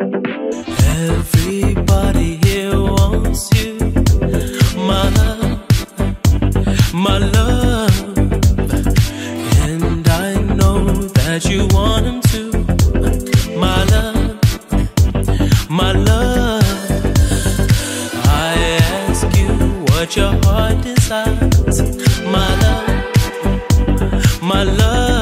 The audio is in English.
Everybody here wants you, my love, my love. And I know that you want them too, my love, my love. I ask you what your heart desires, my love, my love.